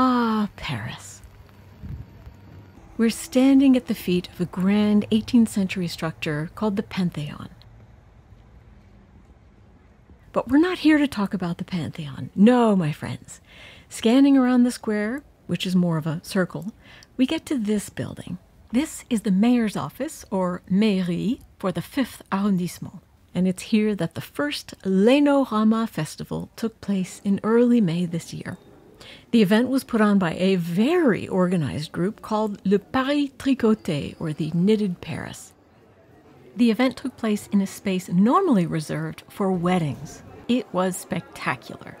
Ah, Paris. We're standing at the feet of a grand 18th century structure called the Pantheon. But we're not here to talk about the Pantheon. No, my friends. Scanning around the square, which is more of a circle, we get to this building. This is the mayor's office, or mairie, for the 5th arrondissement. And it's here that the first Lainorama festival took place in early May this year. The event was put on by a very organized group called Le Paris Tricoté, or the Knitted Paris. The event took place in a space normally reserved for weddings. It was spectacular.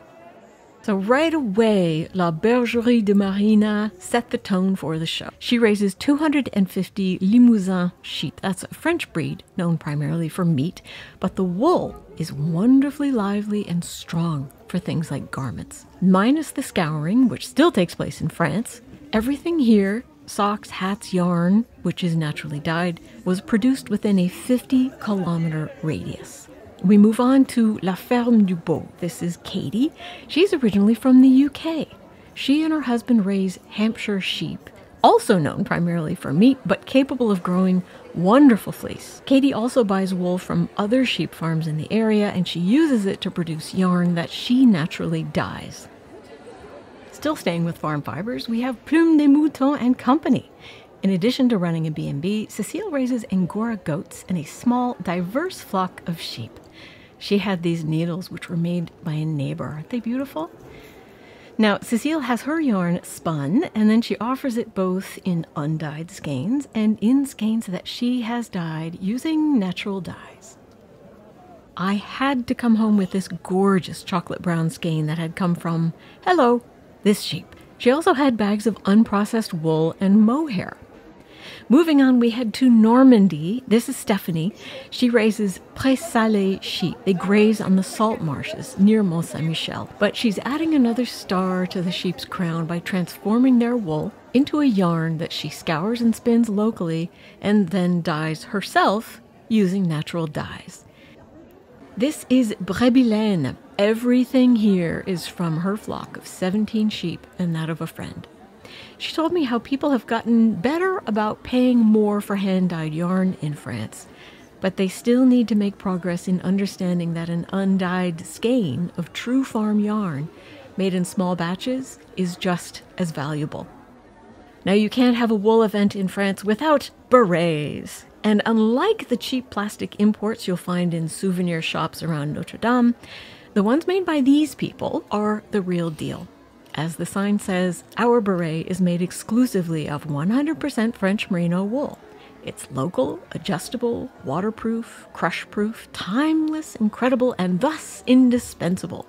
So right away, La Bergerie de Marina set the tone for the show. She raises 250 Limousin sheep. That's a French breed known primarily for meat, but the wool is wonderfully lively and strong for things like garments. Minus the scouring, which still takes place in France, everything here socks, hats, yarn, which is naturally dyed, was produced within a 50 kilometer radius. We move on to La Ferme du Beau. This is Katie. She's originally from the UK. She and her husband raise Hampshire sheep, also known primarily for meat, but capable of growing wonderful fleece. Katie also buys wool from other sheep farms in the area and she uses it to produce yarn that she naturally dyes. Still staying with farm fibers, we have Plumes de Mouton and Company. In addition to running a B&B, Cecile raises Angora goats and a small, diverse flock of sheep. She had these needles which were made by a neighbor. Aren't they beautiful? Now, Cecile has her yarn spun and then she offers it both in undyed skeins and in skeins that she has dyed using natural dyes. I had to come home with this gorgeous chocolate brown skein that had come from, hello, this sheep. She also had bags of unprocessed wool and mohair. Moving on, we head to Normandy. This is Stephanie. She raises Pré Salé sheep. They graze on the salt marshes near Mont Saint Michel. But she's adding another star to the sheep's crown by transforming their wool into a yarn that she scours and spins locally and then dyes herself using natural dyes. This is Brebis Everything here is from her flock of 17 sheep and that of a friend. She told me how people have gotten better about paying more for hand dyed yarn in France, but they still need to make progress in understanding that an undyed skein of true farm yarn made in small batches is just as valuable. Now, you can't have a wool event in France without berets. And unlike the cheap plastic imports you'll find in souvenir shops around Notre Dame, the ones made by these people are the real deal. As the sign says, our beret is made exclusively of 100% French merino wool. It's local, adjustable, waterproof, crush proof, timeless, incredible, and thus indispensable.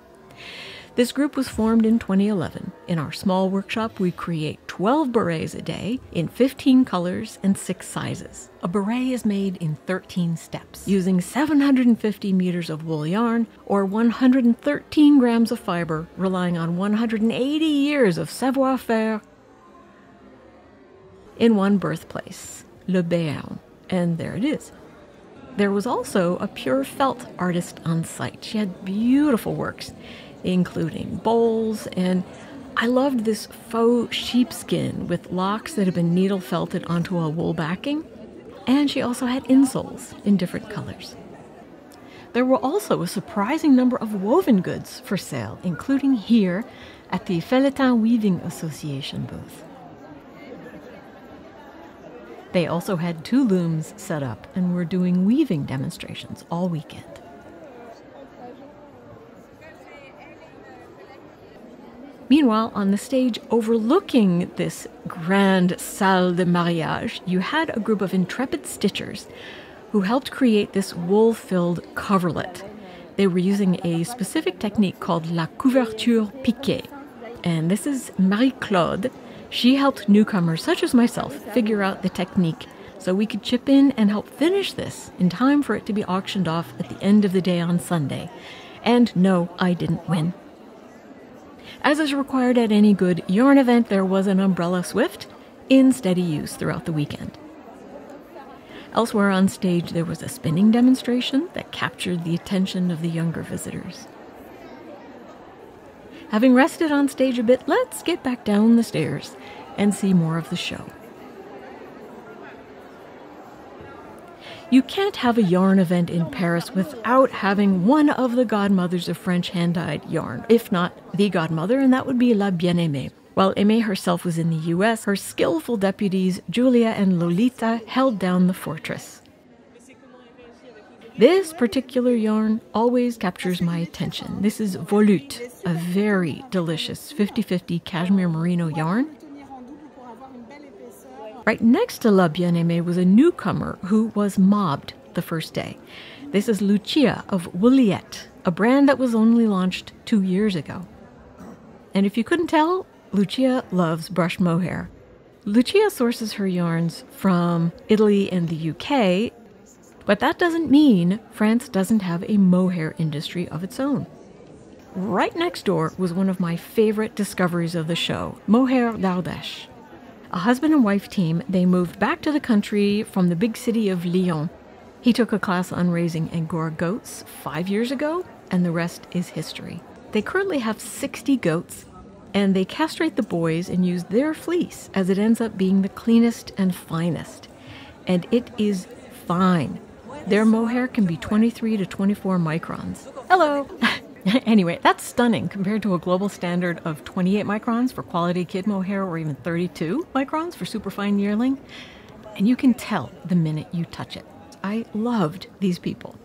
This group was formed in 2011. In our small workshop, we create 12 berets a day in 15 colors and 6 sizes. A beret is made in 13 steps, using 750 meters of wool yarn or 113 grams of fiber, relying on 180 years of savoir faire in one birthplace, Le Béarn. And there it is. There was also a pure felt artist on site. She had beautiful works including bowls, and I loved this faux sheepskin with locks that had been needle felted onto a wool backing, and she also had insoles in different colors. There were also a surprising number of woven goods for sale, including here at the Felletin Weaving Association booth. They also had two looms set up and were doing weaving demonstrations all weekend. Meanwhile, on the stage overlooking this grand salle de mariage, you had a group of intrepid stitchers who helped create this wool filled coverlet. They were using a specific technique called la couverture piquée. And this is Marie Claude. She helped newcomers such as myself figure out the technique so we could chip in and help finish this in time for it to be auctioned off at the end of the day on Sunday. And no, I didn't win. As is required at any good yarn event, there was an umbrella swift in steady use throughout the weekend. Elsewhere on stage, there was a spinning demonstration that captured the attention of the younger visitors. having rested on stage a bit, let's get back down the stairs and see more of the show. You can't have a yarn event in Paris without having one of the godmothers of French hand dyed yarn, if not the godmother, and that would be La Bien Aimée. While Aimée herself was in the US, her skillful deputies, Julia and Lolita, held down the fortress. This particular yarn always captures my attention. This is Volute, a very delicious 50 50 cashmere merino yarn Right next to La Bien-Aimée was a newcomer who was mobbed the first day. This is Lucia of Wooliette, a brand that was only launched two years ago. And if you couldn't tell, Lucia loves brush mohair. Lucia sources her yarns from Italy and the UK, but that doesn't mean France doesn't have a mohair industry of its own. Right next door was one of my favorite discoveries of the show, Mohair d'Ardèche a husband and wife team, they moved back to the country from the big city of Lyon. He took a class on raising Angora goats five years ago, and the rest is history. They currently have 60 goats, and they castrate the boys and use their fleece as it ends up being the cleanest and finest. And it is fine. Their mohair can be 23 to 24 microns. Hello! anyway, that's stunning compared to a global standard of 28 microns for quality kid mohair or even 32 microns for superfine yearling. And you can tell the minute you touch it. I loved these people.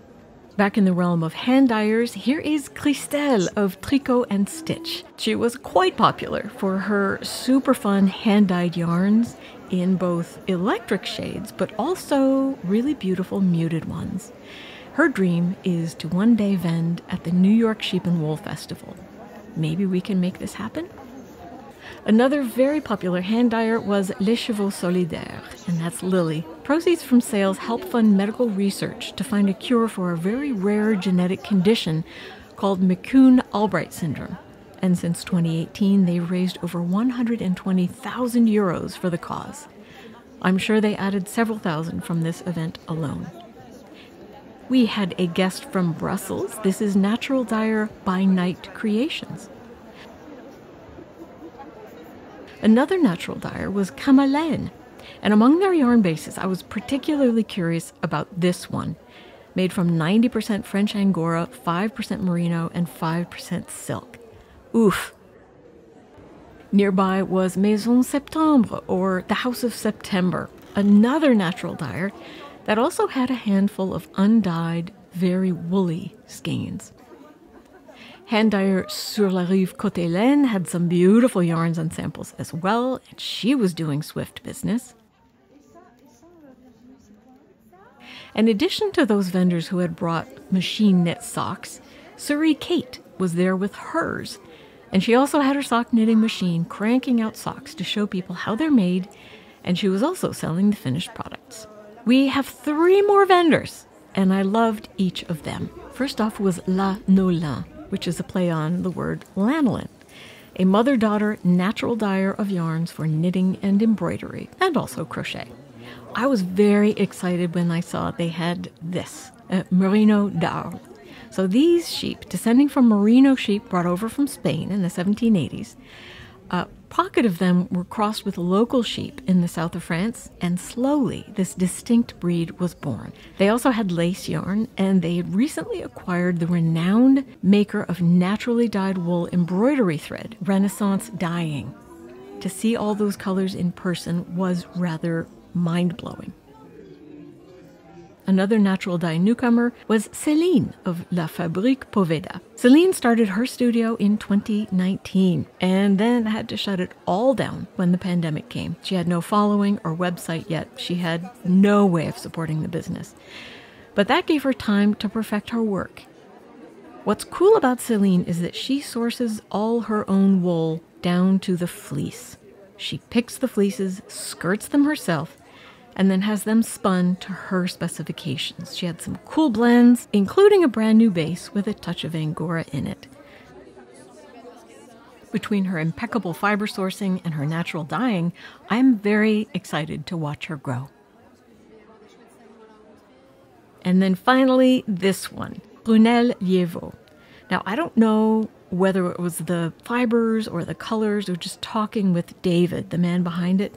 Back in the realm of hand dyers, here is Christelle of Tricot and Stitch. She was quite popular for her super fun hand dyed yarns in both electric shades but also really beautiful muted ones. Her dream is to one day vend at the New York Sheep and Wool Festival. Maybe we can make this happen? Another very popular hand dyer was L'Echeveau Solidaire, and that's Lily. Proceeds from sales help fund medical research to find a cure for a very rare genetic condition called McCune Albright syndrome. And since 2018, they've raised over 120,000 euros for the cause. I'm sure they added several thousand from this event alone. We had a guest from Brussels. This is Natural Dyer by Night Creations. Another natural dyer was Kamalaine, and among their yarn bases, I was particularly curious about this one, made from 90% French Angora, 5% Merino, and 5% silk. Oof. Nearby was Maison Septembre, or the House of September, another natural dyer that also had a handful of undyed, very woolly skeins. Hand dyer Sur la Rive Côté Hélène had some beautiful yarns and samples as well, and she was doing swift business. In addition to those vendors who had brought machine knit socks, Surrey Kate was there with hers, and she also had her sock knitting machine cranking out socks to show people how they're made, and she was also selling the finished products. We have three more vendors, and I loved each of them. First off was La Nolin, which is a play on the word lanolin, a mother daughter natural dyer of yarns for knitting and embroidery, and also crochet. I was very excited when I saw they had this uh, Merino d'Arles. So these sheep, descending from merino sheep brought over from Spain in the 1780s, a pocket of them were crossed with local sheep in the south of France, and slowly this distinct breed was born. They also had lace yarn, and they had recently acquired the renowned maker of naturally dyed wool embroidery thread, Renaissance Dyeing. To see all those colors in person was rather mind blowing. Another natural dye newcomer was Céline of La Fabrique Poveda. Céline started her studio in 2019 and then had to shut it all down when the pandemic came. She had no following or website yet. She had no way of supporting the business. But that gave her time to perfect her work. What's cool about Céline is that she sources all her own wool down to the fleece. She picks the fleeces, skirts them herself, and then has them spun to her specifications. She had some cool blends, including a brand new base with a touch of Angora in it. Between her impeccable fiber sourcing and her natural dyeing, I'm very excited to watch her grow. And then finally, this one, Brunel Liévot. Now, I don't know whether it was the fibers or the colors or just talking with David, the man behind it.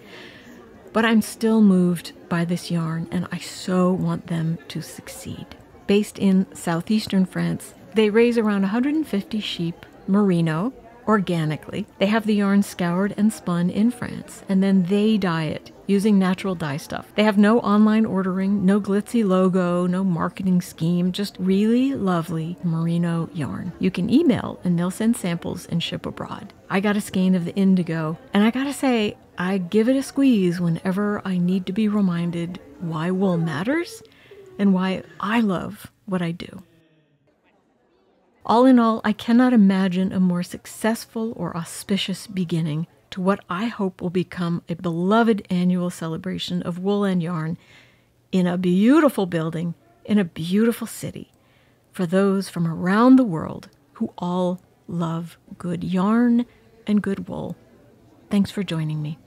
But I'm still moved by this yarn and I so want them to succeed. Based in southeastern France, they raise around 150 sheep merino organically. They have the yarn scoured and spun in France, and then they dye it using natural dye stuff. They have no online ordering, no glitzy logo, no marketing scheme, just really lovely merino yarn. You can email and they'll send samples and ship abroad. I got a skein of the indigo, and I gotta say, I give it a squeeze whenever I need to be reminded why wool matters and why I love what I do. All in all, I cannot imagine a more successful or auspicious beginning to what I hope will become a beloved annual celebration of wool and yarn in a beautiful building in a beautiful city for those from around the world who all love good yarn and good wool. Thanks for joining me.